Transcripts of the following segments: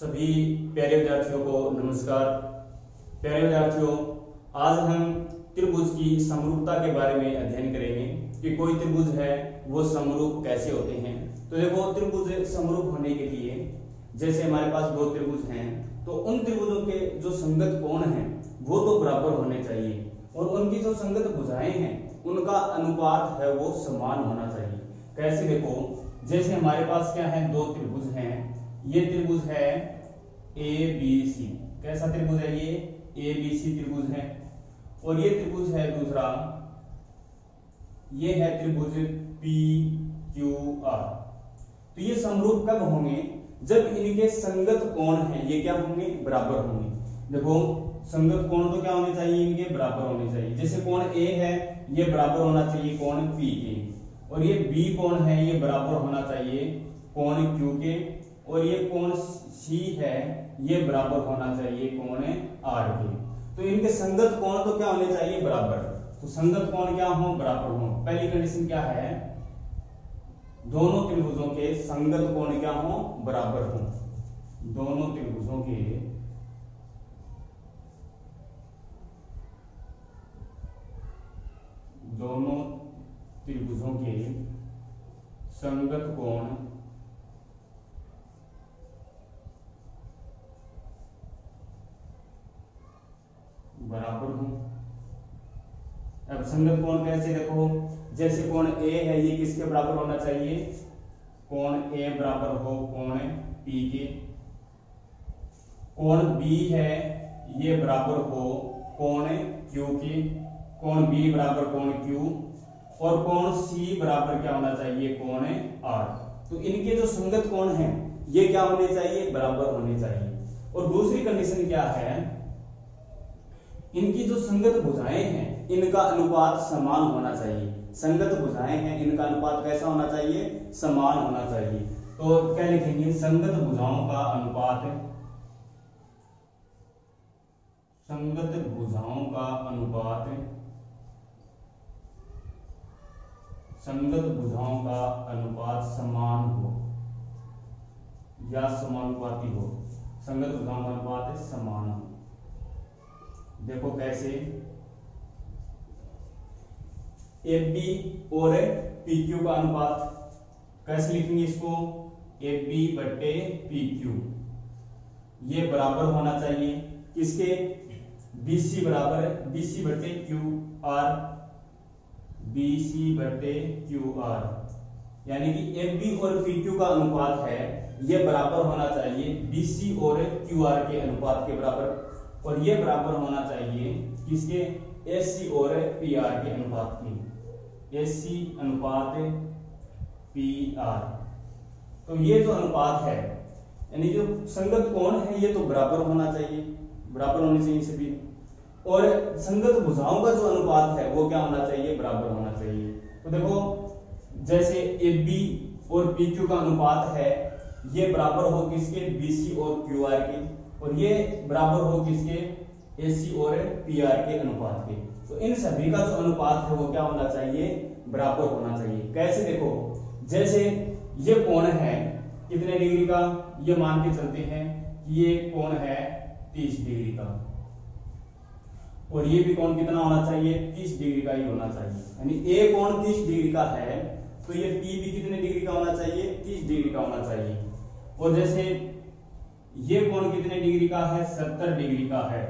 सभी प्यारे विद्यार्थियों को नमस्कार। प्यारे विद्यार्थियों, आज हम त्रिभुज की समरूपता के बारे में अध्ययन करेंगे कि कोई त्रिभुज है, वो समरूप कैसे होते हैं। तो देखो, त्रिभुज समरूप होने के लिए जैसे हमारे पास दो त्रिभुज हैं तो उन त्रिभुजों के जो संगत कोण हैं, वो तो बराबर होने चाहिए। और उनकी जो संगत भुजाएँ हैं, उनका अनुपात है वो समान होना चाहिए। कैसे देखो, जैसे हमारे पास क्या है, दो त्रिभुज हैं ये त्रिभुज है ए बी सी कैसा त्रिभुज है ये? ए बी सी त्रिभुज है। और ये त्रिभुज है दूसरा, ये है त्रिभुज पी क्यू आर तो ये समरूप कब होंगे? जब इनके संगत कोण हैं, ये क्या होंगे? बराबर होंगे। देखो, संगत कोण तो क्या होने चाहिए इनके? बराबर होने चाहिए। जैसे कोण ए है, ये बराबर होना चाहिए कोण पी के। और ये बी कोण है, ये बराबर होना चाहिए कोण क्यू के। और ये कोण सी है, ये बराबर होना चाहिए कोण आर के। तो इनके संगत कोण तो क्या होने चाहिए? बराबर। तो संगत कोण क्या हो? बराबर हो। पहली कंडीशन क्या है? दोनों त्रिभुजों के संगत कोण क्या हो? बराबर हो। दोनों त्रिभुजों के दोनों त्रिभुजों के संगत कोण बराबर हो। अब संगत कोण कैसे देखो जैसे कोण ए है, ये किसके बराबर होना चाहिए? कोण ए बराबर हो कोण पी के। कोण बी है, ये बराबर हो कोण क्यू के। कोण बी बराबर कोण क्यू और कोण सी बराबर क्या होना चाहिए? कोण आर तो इनके जो संगत कोण है, ये क्या होने चाहिए? बराबर होने चाहिए। और दूसरी कंडीशन क्या है? इनकी जो संगत भुजाएँ हैं, इनका अनुपात समान होना चाहिए। संगत भुजाएँ हैं, इनका अनुपात कैसा होना चाहिए? समान होना चाहिए। तो क्या लिखेंगे? संगत भुजाओं का अनुपात संगत भुजाओं का अनुपात संगत भुजाओं का अनुपात समान हो या समानुपाती हो? संगत भुजाओं का अनुपात समान हो। देखो कैसे। ए बी और पी क्यू का अनुपात कैसे लिखेंगे इसको? ए बी बटे पी क्यू ये बराबर होना चाहिए। किसके? बी सी बराबर बी सी बटे क्यू आर बी सी बटे क्यू आर यानी कि ए बी और पी क्यू का अनुपात है। ये बराबर होना चाहिए। बी सी और क्यू आर के अनुपात के बराबर। और ये बराबर होना चाहिए किसके? एस सी और पी आर के अनुपात की। एस सी अनुपात पी आर तो ये जो अनुपात है, यानी जो संगत कोण है, ये तो बराबर होना चाहिए। बराबर होने चाहिए सभी। और संगत भुजाओं का जो अनुपात है, वो क्या होना चाहिए? बराबर होना चाहिए। तो देखो, जैसे ए बी और पी क्यू का अनुपात है, ये बराबर हो किसके? बी सी और क्यू आर के। और ये बराबर हो किसके? ए सी और पी आर के अनुपात के। तो इन सभी का जो अनुपात है, वो क्या होना चाहिए? बराबर होना चाहिए। कैसे देखो? जैसे ये कोण है, कितने डिग्री का? ये मान के चलते हैं कि ये कोण है 30 डिग्री का। और ये भी कोण कितना होना चाहिए? 30 डिग्री का ही होना चाहिए। यानी ए कोण 30 डिग्री का है तो ये पी भी कितने डिग्री का होना चाहिए? 30 डिग्री का होना चाहिए। और जैसे ये कोण कितने डिग्री का है? 70 डिग्री का है।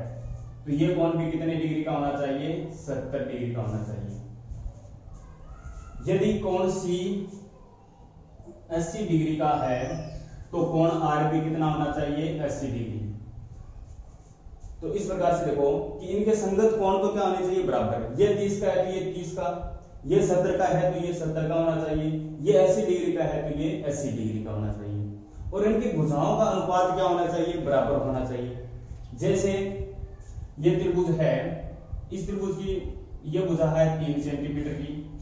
तो ये कोण भी कितने डिग्री का होना चाहिए? 70 डिग्री का होना चाहिए। यदि कोण सी 80 डिग्री का है तो कोण आर भी कितना होना चाहिए? 80 डिग्री तो इस प्रकार से देखो कि इनके संगत कोण तो क्या होने चाहिए? बराबर। ये 30 का है तो ये 30 का। ये 70 का है तो ये 70 का होना चाहिए। ये 80 डिग्री का है तो ये 80 डिग्री का होना चाहिए। और इनकी भुजाओं का अनुपात क्या होना चाहिए? बराबर होना चाहिए। जैसे ये त्रिभुज है, इस त्रिभुज की ये भुजा है तीन सेंटीमीटर की,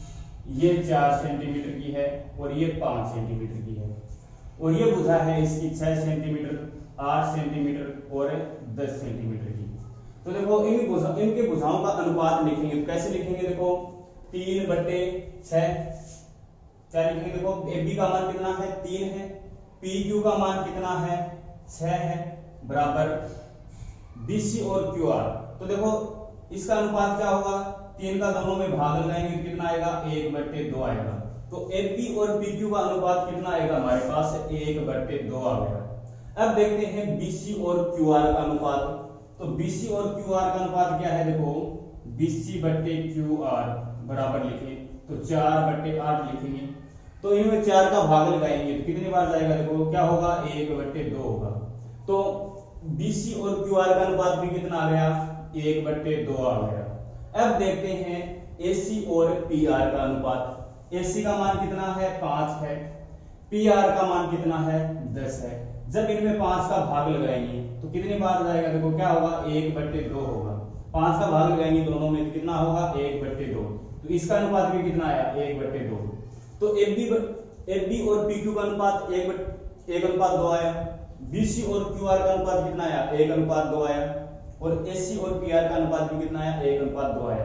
ये चार सेंटीमीटर की है और ये पाँच सेंटीमीटर की है। और ये भुजा है इसकी छह सेंटीमीटर, आठ सेंटीमीटर और दस सेंटीमीटर की। तो देखो, इन भुजा, इनके भुजाओं का अनुपात लिखेंगे तो कैसे लिखेंगे देखो? तीन बटे छह। क्या लिखेंगे देखो? ए बी का मान कितना है? तीन है। पी क्यू का मान कितना है? छह है, बराबर बीसी और क्यू आर तो देखो, इसका अनुपात क्या होगा? तीन का दोनों में भाग लगाएँगे, कितना आएगा? एक बट्टे दो आएगा। तो एपी और पीक्यू का अनुपात कितना आएगा? हमारे पास एक बट्टे दो आ गया। अब देखते हैं बीसी और क्यू आर का अनुपात। तो बीसी और क्यू आर का अनुपात क्या है? देखो बीसी बट्टे क्यू आर बराबर लिखे तो चार बट्टे आठ लिखेंगे। तो इनमें चार का भाग लगाएँगे तो कितनी बार जाएगा देखो, क्या होगा? एक बट्टे दो होगा। तो बीसी और क्यू आर का अनुपात भी कितना आ गया? एक बट्टे दो आ गया। अब देखते हैं एसी और पी आर का अनुपात। एसी का मान कितना है? पाँच है। पी आर का मान कितना है? दस है। जब इनमें पाँच का भाग लगाएँगे तो कितनी बार जाएगा? देखो, क्या होगा? एक बट्टे दो होगा। पाँच का भाग लगाएँगे दोनों में तो कितना होगा? एक बट्टे दो। तो इसका अनुपात भी कितना आया? एक बट्टे दो। तो एफ़ बी बी और पी क्यू का अनुपात एक एक अनुपात दो आया। बीसी और क्यू आर का अनुपात कितना आया? एक अनुपात दो आया। और एसी और पी आर का अनुपात भी कितना आया? एक अनुपात दो आया।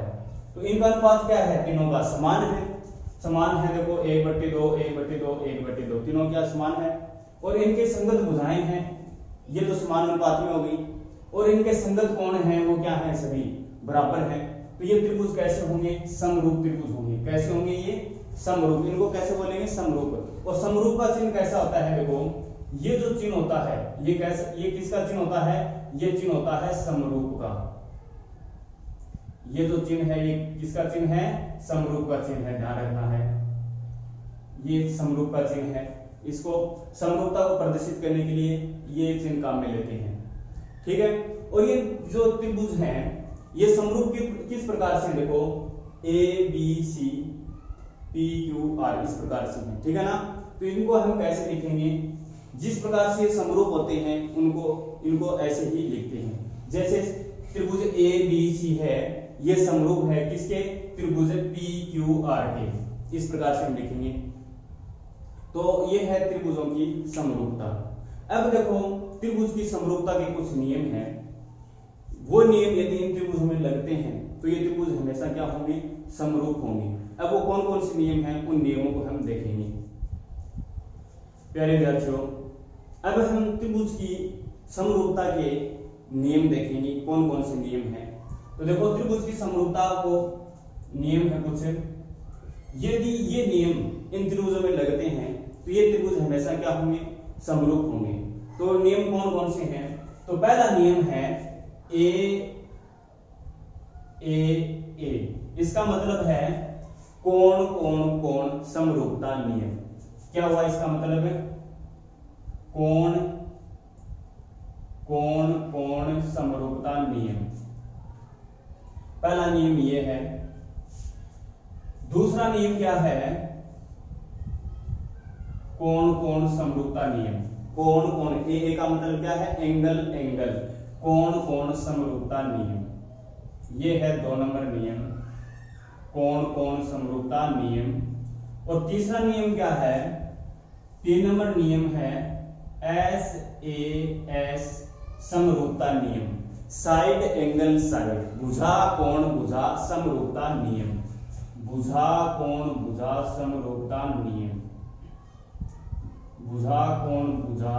तो इनका अनुपात क्या है? तीनों का समान है। समान है देखो, एक बट्टे दो, एक बट्टे दो, एक बट्टे दो। तीनों क्या समान है? और इनके संगत भुजाएँ हैं। ये तो समान अनुपात में होगी और इनके संगत कौन है? वो क्या है? सभी बराबर है। तो ये त्रिभुज कैसे होंगे? समरूप त्रिभुज होंगे। कैसे होंगे ये? समरूप। इनको कैसे बोलेंगे? समरूप। और समरूप का चिन्ह कैसा होता है देखो? ये जो चिन्ह होता है, ये कैसे, ये किसका चिन्ह होता है? ये चिन्ह होता है समरूप का। ये जो चिन्ह है, ये किसका चिन्ह है? समरूप का चिन्ह है, ध्यान रखना है। ये समरूप का चिन्ह है। इसको समरूपता को प्रदर्शित करने के लिए ये चिन्ह काम में लेते हैं। ठीक है? और ये जो त्रिभुज हैं, ये समरूप किस प्रकार से देखो A B C P Q R इस प्रकार से है। ठीक है ना? तो इनको हम कैसे लिखेंगे? जिस प्रकार से समरूप होते हैं, उनको, इनको ऐसे ही लिखते हैं। जैसे त्रिभुज ए बी सी है, ये समरूप है किसके? त्रिभुज पी क्यू आर के। इस प्रकार से हम लिखेंगे। तो ये है त्रिभुजों की समरूपता। अब देखो, त्रिभुज की समरूपता के कुछ नियम हैं। वो नियम यदि इन त्रिभुजों में लगते हैं तो ये त्रिभुज हमेशा क्या होंगे? समरूप होंगे। अब वो कौन कौन से नियम हैं? उन नियमों को हम देखेंगे। प्यारे विद्यार्थियों अब हम त्रिभुज की समरूपता के नियम देखेंगे कौन कौन से नियम हैं। तो देखो, त्रिभुज की समरूपता को नियम है कुछ। यदि ये नियम इन त्रिभुजों में लगते हैं तो ये त्रिभुज हमेशा क्या होंगे? समरूप होंगे। तो नियम कौन कौन से हैं? तो पहला नियम है ए ए ए। इसका मतलब है कोण कोण कोण समरूपता नियम क्या हुआ इसका मतलब है? कोण कोण कोण समरूपता नियम पहला नियम यह है। दूसरा नियम क्या है? कोण कोण समरूपता नियम कोण कोण ए, ए का मतलब क्या है? Angle angle. कोण कोण समरूपता नियम ये है दो नंबर नियम। कोण कौन समरूपता नियम? और तीसरा नियम क्या है? तीन नंबर नियम है एस ए एस समरूपता नियम। साइड एंगल साइड भुजा कोण भुजा समरूपता नियम। बुझा कोण बुझा, समरूपता नियम। बुझा कोण बुझा,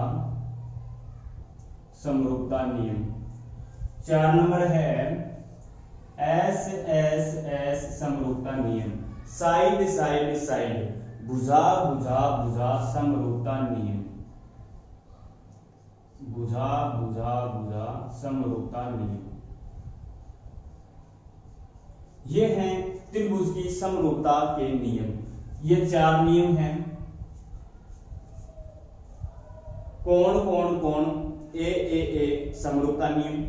समरूपता नियम। चार नंबर है एस एस एस समरूपता नियम। Side side side. भुजा बुझा बुझा समरूपता नियम। भुजा भुजा भुजा समरूपता नियम। ये हैं त्रिभुज की समरूपता के नियम। ये चार नियम हैं। कौन कौन कौन? ए ए ए समरूपता नियम।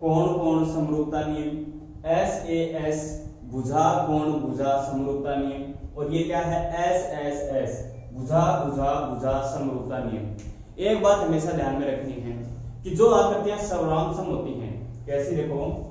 कौन कौन समरूपता नियम? एस ए एस भुजा कोण भुजा समरूपता नियम। और ये क्या है? एस एस एस भुजा भुजा भुजा समरूपता नियम। एक बात हमेशा ध्यान में रखनी है कि जो आकृतियाँ सर्वांगसम होती हैं, कैसी देखो,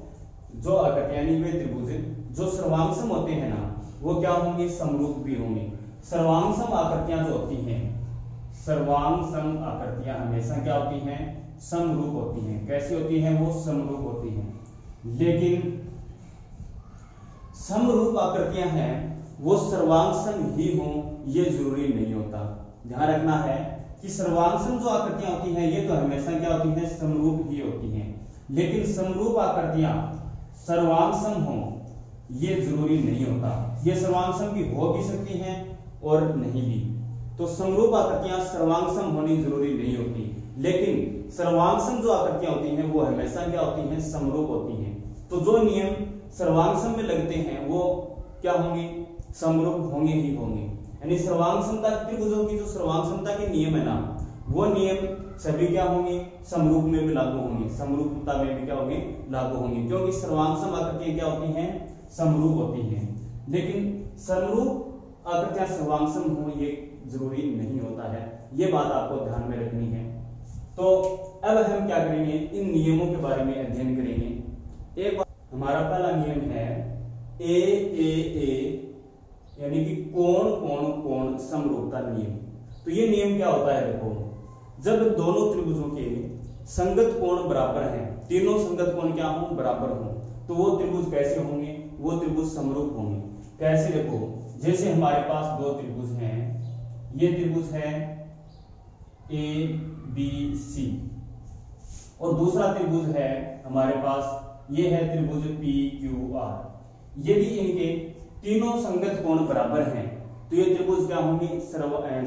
जो आकृतियाँ वे त्रिभुज, जो सर्वांगसम होते हैं ना, वो क्या होंगे? समरूप भी होंगे। सर्वांगसम आकृतियाँ जो होती हैं, सर्वांगसम आकृतियाँ हमेशा क्या होती हैं? समरूप होती हैं। कैसी होती हैं? वो समरूप होती हैं। लेकिन समरूप आकृतियाँ हैं, वो सर्वांग सम ही हो, ये ज़रूरी नहीं होता। ध्यान रखना है कि सर्वांगसम जो आकृतियाँ होती हैं, ये तो हमेशा क्या होती हैं? समरूप ही होती हैं। लेकिन समरूप आकृतियाँ सर्वांगसम हो, ये ज़रूरी नहीं होता। ये सर्वांगसम भी हो भी सकती हैं और नहीं भी। तो समरूप आकृतियाँ सर्वांगसम होनी ज़रूरी नहीं होती। लेकिन सर्वांगसम जो आकृतियाँ होती हैं, वो हमेशा क्या होती हैं? समरूप होती हैं। तो जो नियम सर्वांगसम में लगते हैं, वो क्या होंगे? समरूप होंगे ही होंगे। यानी सर्वांग समता त्रिभुजों की जो सर्वांग समता के नियम है ना, वो नियम सभी क्या होंगे? समरूप में भी लागू होंगे। समरूपता में भी क्या होंगे? लागू होंगे। क्योंकि सर्वांग सम आकृतियाँ क्या होती हैं? समरूप होती हैं। लेकिन समरूप आकृतियाँ सर्वांगसम हो, ये ज़रूरी नहीं होता है। ये बात आपको ध्यान में रखनी है। तो अब हम क्या करेंगे? इन नियमों के बारे में अध्ययन करेंगे। एक हमारा पहला नियम है ए ए ए, यानी कि कोण कोण कोण समरूपता नियम। तो ये नियम क्या होता है देखो, जब दोनों त्रिभुजों के संगत कोण बराबर हैं, तीनों संगत कोण क्या हो? बराबर हो। तो वो त्रिभुज कैसे होंगे? वो त्रिभुज समरूप होंगे। कैसे देखो, जैसे हमारे पास दो त्रिभुज हैं, ये त्रिभुज है ए, बी, सी। और दूसरा त्रिभुज है हमारे पास ये है त्रिभुज पी क्यू आर यदि इनके तीनों संगत कोण बराबर हैं तो ये त्रिभुज क्या होंगे?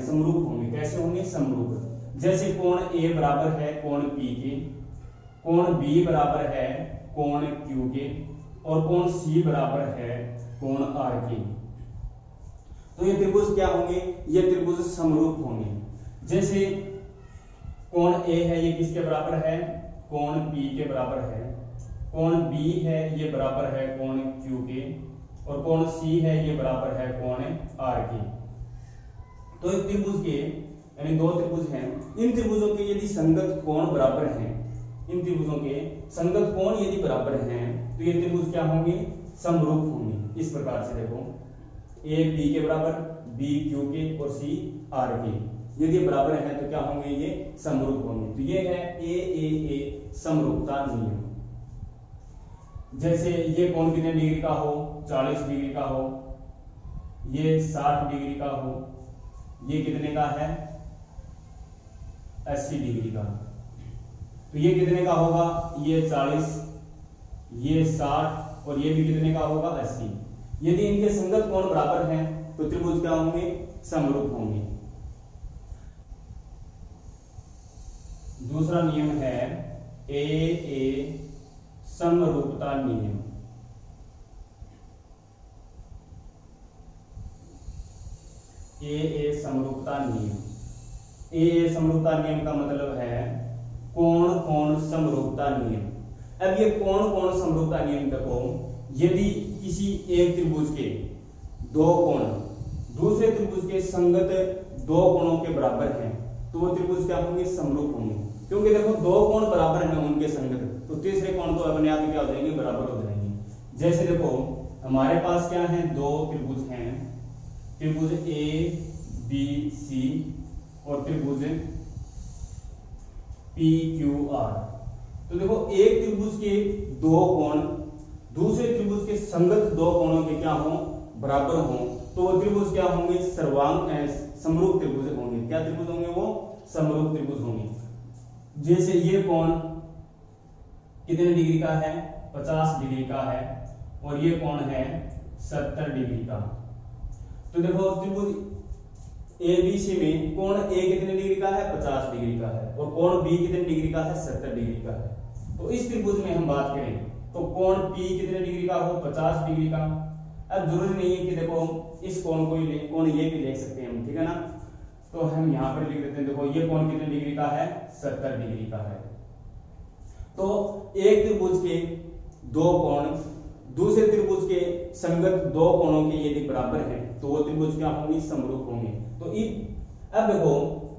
समरूप होंगे। कैसे होंगे? समरूप। जैसे कोण ए बराबर है कोण पी के, कोण बी बराबर है कोण क्यू के, और कोण सी बराबर है कोण आर के। तो ये त्रिभुज क्या होंगे? ये त्रिभुज समरूप होंगे। जैसे कोण ए है, ये किसके बराबर है? कोण पी के बराबर है। कोण बी है, ये बराबर है कोण क्यू के और कोण सी है, ये बराबर है कोण आर के तो त्रिभुज के, यानी दो त्रिभुज हैं, इन त्रिभुजों के यदि संगत कोण बराबर हैं, इन त्रिभुजों के संगत कोण यदि बराबर हैं तो ये त्रिभुज क्या होंगे? समरूप होंगे। इस प्रकार से देखो। ए बी के बराबर बी क्यू के और सी आर के। यदि बराबर है तो क्या होंगे ये? समरूप होंगे। तो ये है ए ए ए समरूपता नियम। जैसे ये कौन कितने डिग्री का हो? 40 डिग्री का हो। ये 60 डिग्री का हो। ये कितने का है? 80 डिग्री का। तो ये कितने का होगा? ये 40 ये 60 और ये भी कितने का होगा? 80 यदि इनके संगत कोण बराबर हैं तो त्रिभुज क्या होंगे? समरूप होंगे। दूसरा नियम है ए ए समरूपता नियम ए ए समरूपता नियम ए ए समरूपता नियम का मतलब है कोण कोण समरूपता नियम अब ये कोण कोण समरूपता नियम देखो, यदि किसी एक त्रिभुज के दो कोण, दूसरे त्रिभुज के संगत दो कोणों के बराबर हैं तो वो त्रिभुज क्या होंगे? समरूप होंगे। क्योंकि देखो, दो कोण बराबर हैं उनके संगत। तो तीसरे कोण तो अपने आप क्या हो जाएँगे बराबर हो जाएँगे। जैसे देखो, हमारे पास क्या है? दो त्रिभुज हैं। त्रिभुज ए बी सी और त्रिभुज पी क्यू आर तो देखो, एक त्रिभुज के दो कोण, दूसरे त्रिभुज के संगत दो कोणों के क्या हो? बराबर हो। तो वो त्रिभुज क्या होंगे? सर्वांग समरूप त्रिभुज होंगे। क्या त्रिभुज होंगे वो? समरूप त्रिभुज होंगे। जैसे ये कोण कितने डिग्री का है? 50 डिग्री का है। और ये कोण है? 70 डिग्री का। तो देखो त्रिभुज ए, बी, सी में कोण ए कितने डिग्री का है? 50 डिग्री का है। और कोण बी कितने डिग्री का है? 70 डिग्री का है। तो इस त्रिभुज में हम बात करें तो कोण पी कितने डिग्री का हो? 50 डिग्री का। अब ज़रूरी नहीं है कि देखो, इस कोण को ही कोण ये भी ले सकते हैं हम, ठीक है ना? तो हम यहाँ पर लिख देते हैं, देखो, ये कोण कितने डिग्री का है? सत्तर डिग्री का है। तो एक त्रिभुज के दो कोण, दूसरे त्रिभुज के संगत दो कोणों के यदि बराबर हैं तो वो त्रिभुज क्या होंगे? समरूप होंगे। तो अब देखो,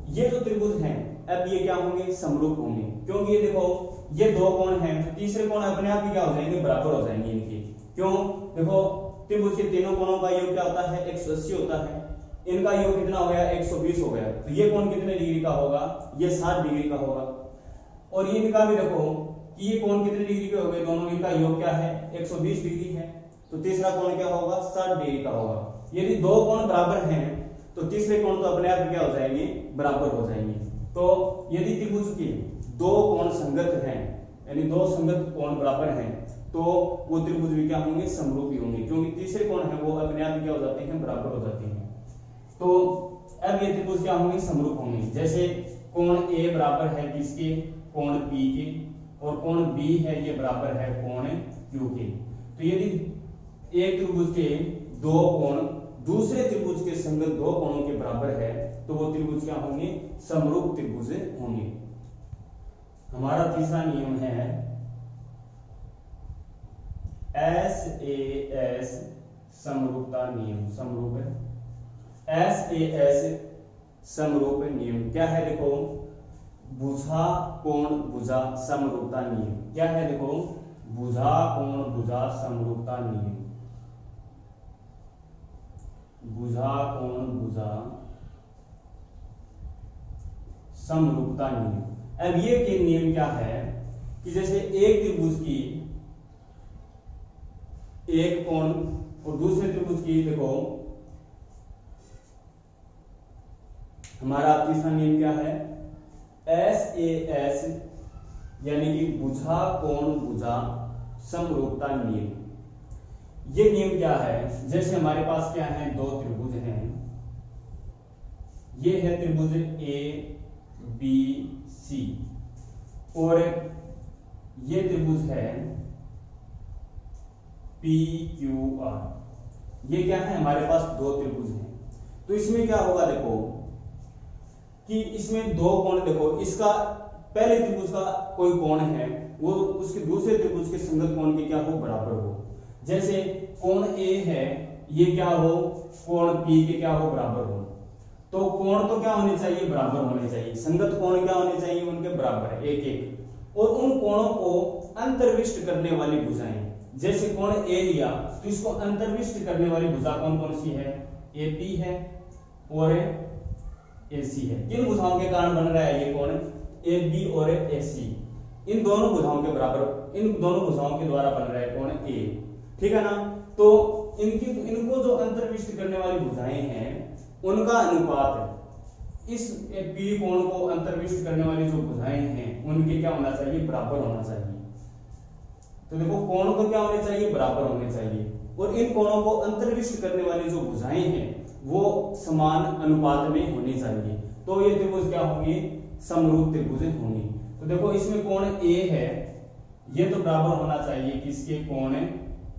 ये जो त्रिभुज हैं, अब ये क्या होंगे? समरूप होंगे। क्योंकि ये देखो, ये दो कोण हैं तो तीसरे कोण अपने आप ही क्या हो जाएँगे? बराबर हो जाएँगे इनके। क्यों? देखो, त्रिभुज के तीनों कोणों का योग क्या होता है? 180 होता है। इनका योग कितना हो गया? 120 हो गया। तो ये कोण कितने डिग्री का होगा? ये 60 डिग्री का होगा। और इनका भी देखो कि ये कोण कितने डिग्री के हो गए? दोनों इनका योग क्या है? 120 डिग्री है। तो तीसरा कोण क्या होगा? 60 डिग्री का होगा। यदि दो कोण बराबर हैं तो तीसरे कोण तो अपने आप क्या हो जाएँगे? बराबर हो जाएँगे। तो यदि त्रिभुज के दो कोण संगत हैं, यानी दो संगत कोण बराबर हैं तो वो त्रिभुज भी क्या होंगे? समरूपी होंगे। क्योंकि तीसरे कोण है, वो अपने आप क्या हो जाते हैं? बराबर हो जाते हैं। तो अब ये त्रिभुज क्या होंगे? समरूप होंगे। जैसे कोण ए बराबर है किसके? कोण पी के। और कोण बी है, ये बराबर है कोण क्यू के। तो यदि एक त्रिभुज के दो कोण, दूसरे त्रिभुज के संगत दो कोणों के बराबर है तो वो त्रिभुज क्या होंगे? समरूप त्रिभुज होंगे। हमारा तीसरा नियम है एस ए एस समरूपता नियम। समरूप एस ए एस समरूप नियम। क्या है देखो? भुजा कोण, बुझा, समरूपता नियम। क्या है देखो? बुझा, कोण, बुझा, समरूपता नियम। बुझा, कोण, बुझा, समरूपता नियम। अब ये के नियम क्या है? कि जैसे एक त्रिभुज की, एक कोण और दूसरे त्रिभुज की, देखो, हमारा तीसरा नियम क्या है? एस ए एस यानी कि बुझा कौन बुझा, समरूपता नियम। ये नियम क्या है? जैसे हमारे पास क्या है? दो त्रिभुज हैं। ये है त्रिभुज ए, बी, सी। और ये त्रिभुज है पी, क्यू, आर। ये क्या है? हमारे पास दो त्रिभुज हैं। तो इसमें क्या होगा? देखो कि इसमें दो कोण देखो, इसका पहले त्रिभुज का कोई कोण है, वो उसके दूसरे त्रिभुज के संगत कोण के क्या हो, बराबर हो। जैसे कोण ए है, ये क्या हो, कोण पी के क्या हो, बराबर हो। तो कोण तो क्या होने चाहिए, बराबर होने चाहिए। संगत कोण क्या होने चाहिए, उनके बराबर है, एक एक। और उन कोणों को अंतर्विष्ट करने वाली भुजाएँ, जैसे कोण ए लिया तो इसको अंतर्विष्ट करने वाली भुजा कौन कौन सी है? ए पी है और एसी है। किन भुजाओं के कारण बन रहा है ये कोण ए बी और ए सी इन दोनों भुजाओं के बराबर, इन दोनों भुजाओं के द्वारा बन रहा है कोण ए ठीक है ना? तो इनकी, इनको जो अंतर्विष्ट करने वाली भुजाएँ हैं, उनका अनुपात इस पी कोण को अंतर्विष्ट करने वाली जो भुजाएँ हैं, उनके क्या होना चाहिए? बराबर होना चाहिए। तो देखो, कोण को क्या होने चाहिए? बराबर होने चाहिए। और इन कोणों को अंतर्विष्ट करने वाली जो भुजाएँ हैं वो समान अनुपात में होनी चाहिए। तो ये त्रिभुज क्या होंगे? समरूप त्रिभुज होंगे। तो देखो, इसमें कोण ए है। ये तो बराबर होना चाहिए किसके? कोण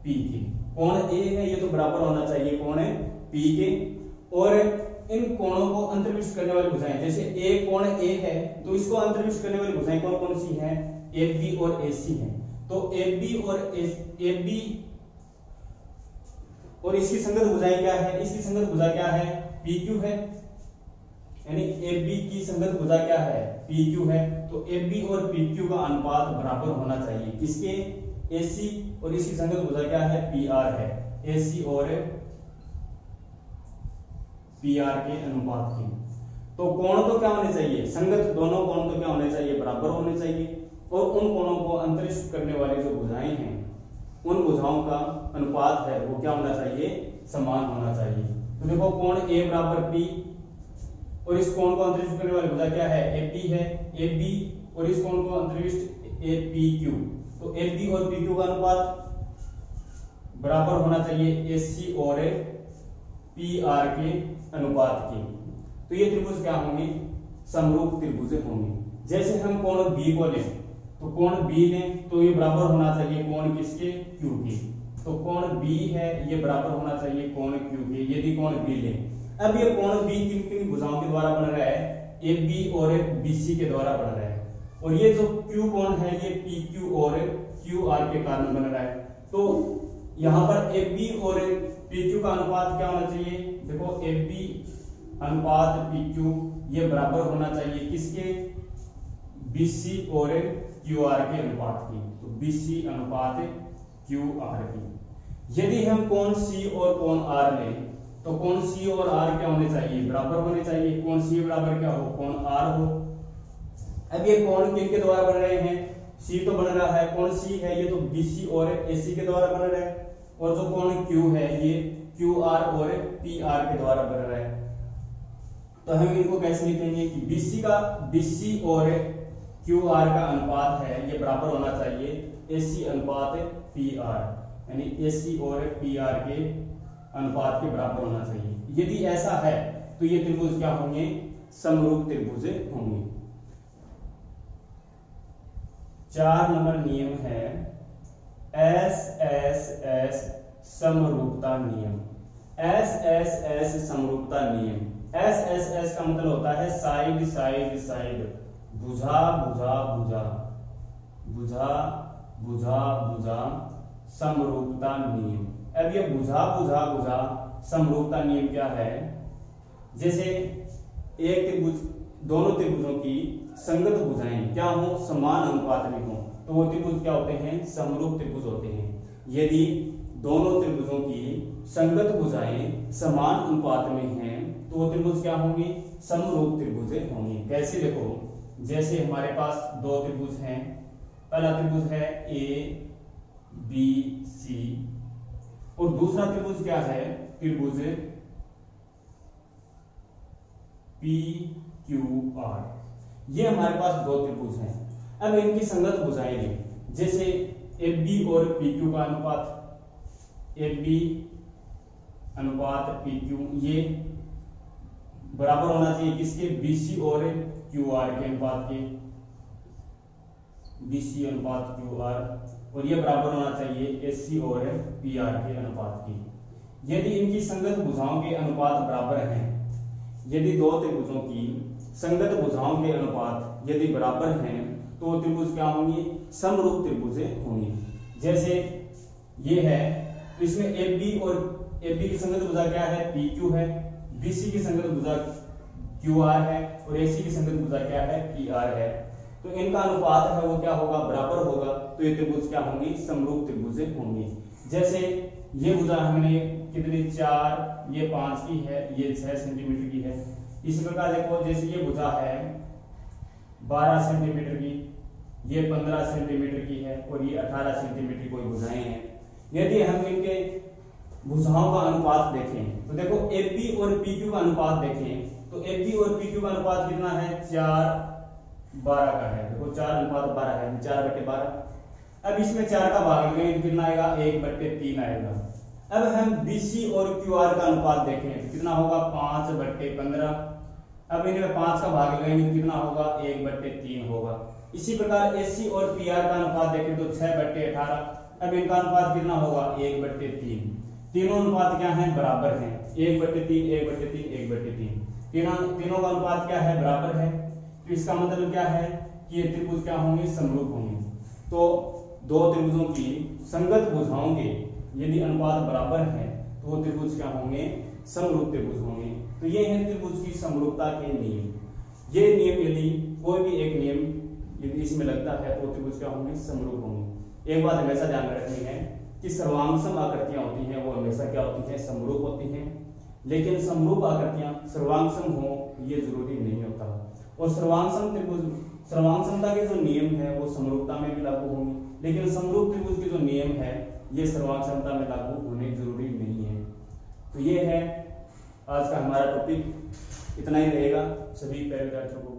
पी के। कोण ए है ये तो बराबर होना चाहिए कोण पी के। और इन कोणों को अंतर्विष्ट करने वाली भुजाएँ, जैसे ए कोण ए है तो इसको अंतर्विष्ट करने वाली भुजाएँ कौन कौन सी हैं? ए बी और ए सी है। तो ए बी और ए बी और इसकी संगत भुजाएँ क्या है? इसकी संगत भुजा क्या है? पी क्यू है। यानी ए बी की संगत भुजा क्या है? पी क्यू है। तो ए बी और पी क्यू का अनुपात बराबर होना चाहिए। किसके ए सी और इसकी संगत भुजा क्या है? पी आर है। ए सी और पी आर के अनुपात की। तो कोण तो क्या होने चाहिए? संगत दोनों कोण तो क्या होने चाहिए? बराबर होने चाहिए। और उन कोणों को अंतरिक्ष करने वाली जो भुजाएँ हैं उन भुजाओं का अनुपात है, वो क्या होना चाहिए? समान होना चाहिए। तो देखो, कोण ए बराबर पी और इस कोण को अंतरिष्ट करने वाली भुजा क्या है? ए पी है ए बी और इस कोण को अंतरिष्ट ए पी क्यू तो ए बी और पी क्यू का अनुपात बराबर होना चाहिए ए सी और पी आर के अनुपात के। तो ये त्रिभुज क्या होंगे? समरूप त्रिभुज होंगे। जैसे हम कोण बी को लें तो कोण बी लें तो ये बराबर होना चाहिए कोण किसके? क्यू के। तो कोण बी है, ये बराबर होना चाहिए कोण क्यू के यदि कोण बी लें। अब ये कोण बी किन किन भुजाओं के द्वारा बन रहा है? ए बी और बी सी के द्वारा बन रहा है। और ये जो क्यू कोण है, ये पी क्यू और क्यू आर के कारण बन रहा है। तो यहाँ पर ए बी और पी क्यू का अनुपात क्या होना चाहिए? देखो ए बी अनुपात पी क्यू ये बराबर होना चाहिए किसके? बी सी और क्यू आर के अनुपात की। तो बी सी अनुपात क्यू आर की यदि हम कौन सी और कौन आर लें तो कौन सी और आर क्या होने चाहिए? बराबर होने चाहिए। कौन सी बराबर क्या हो? कौन आर हो। अब ये कौन किन के द्वारा बन रहे हैं। सी तो बन रहा है। कौन सी है, ये तो बी सी और ए सी के द्वारा बन रहा है। और जो कौन क्यू है, ये क्यू आर और पी आर के द्वारा बन रहा है। तो हम इनको कैसे लिखेंगे कि बीसी का बीसी और क्यू आर का अनुपात है, ये बराबर होना चाहिए एसी अनुपात पी आर यानी एसी और पी आर के अनुपात के बराबर होना चाहिए। यदि ऐसा है तो ये त्रिभुज क्या होंगे? समरूप त्रिभुज होंगे। चार नंबर नियम है एस एस एस समरूपता नियम। एस एस एस समरूपता नियम। एस एस एस का मतलब होता है साइड साइड साइड बुझा बुझा बुझा। बुझा बुझा बुझा, समरूपता नियम। अब ये बुझा बुझा बुझा, समरूपता नियम क्या है? जैसे एक त्रिभुज, दोनों त्रिभुजों की संगत भुजाएँ क्या हो? समान अनुपात में हो। तो वो त्रिभुज क्या होते हैं? समरूप त्रिभुज होते हैं। यदि दोनों त्रिभुजों की संगत भुजाएँ समान अनुपात में हैं तो वो त्रिभुज क्या होंगे? समरूप त्रिभुज होंगे। कैसे देखो? जैसे हमारे पास दो त्रिभुज हैं, पहला त्रिभुज है ए बी सी और दूसरा त्रिभुज क्या है? त्रिभुज पी क्यू आर ये हमारे पास दो त्रिभुज हैं। अब इनकी संगत भुजाएँगे जैसे एफ़ बी और पी क्यू का अनुपात एफ़ बी अनुपात पी क्यू ये बराबर होना चाहिए किसके? बीसी और क्यू आर के अनुपात के बीसी अनुपात क्यू आर और ये बराबर होना चाहिए एस सी और पी आर के अनुपात की। यदि इनकी संगत भुजाओं के अनुपात बराबर हैं, यदि दो त्रिभुजों की संगत भुजाओं के अनुपात यदि बराबर हैं तो त्रिभुज क्या होंगे? समरूप त्रिभुज होंगी। जैसे ये है तो इसमें ए बी और ए बी की संगत भुजा क्या है? पी क्यू है। बी सी की संगत भुजा क्यू आर है और एसी की संगत भुजा क्या है पी आर है। तो इनका अनुपात है, वो क्या होगा? बराबर होगा। तो ये त्रिभुज क्या होंगे? समरूप त्रिभुज होंगे। जैसे ये भुजा हमने कितनी? चार, ये पाँच की है, ये छह सेंटीमीटर की है। इसी प्रकार देखो, जैसे ये भुजा है, बारह सेंटीमीटर की, ये पंद्रह सेंटीमीटर की है और ये अठारह सेंटीमीटर कोई भुजाएँ हैं। यदि हम इनके भुजाओं का अनुपात देखें तो देखो एपी और पीक्यू का अनुपात देखें तो एपी और पीक्यू का अनुपात कितना है? चार बारह का है। देखो, चार अनुपात बारह है चार बटे बारह। अब इसमें चार का भाग लगेंगे तो कितना आएगा? एक बटे तीन आएगा। अब हम बीसी और क्यू आर का अनुपात देखें तो कितना होगा? पाँच बट्टे पंद्रह। अब इनमें पाँच का भाग लगाएँगे तो कितना होगा? एक बट्टे तीन होगा। इसी प्रकार एस और पी आर का अनुपात देखें तो छह बट्टे अठारह। अब इनका अनुपात कितना होगा? एक बट्टे तीन। तीनों अनुपात क्या है? बराबर है। एक बट्टे तीन, एक बट्टे तीन, एक बट्टे तीन। तीनों तीनों का अनुपात क्या है? बराबर है। तो इसका मतलब क्या है कि ये त्रिभुज क्या होंगे? समरूप होंगे। तो दो त्रिभुजों की संगत के यदि अनुपात बराबर है तो वो त्रिभुज क्या होंगे? समरूप त्रिभुज होंगे। तो ये है त्रिभुज की समरूपता के नियम। ये नियम यदि कोई भी एक नियम यदि इसमें लगता है तो त्रिभुज क्या होंगे? समरूप होंगे। एक बात हमेशा ध्यान रखनी है कि सर्वांगसम आकृतियाँ होती हैं, वो हमेशा क्या होती हैं? समरूप होती हैं। लेकिन समरूप आकृतियाँ सर्वांगसम हो, ये ज़रूरी नहीं होता। और सर्वांगसम त्रिभुज सर्वांगसमता के जो नियम है, वो समरूपता में भी लागू होंगे। लेकिन समरूप त्रिभुज के जो नियम है, ये सर्वांगसमता में लागू होने ज़रूरी नहीं है। तो ये है आज का हमारा टॉपिक इतना ही रहेगा। सभी विद्यार्थियों को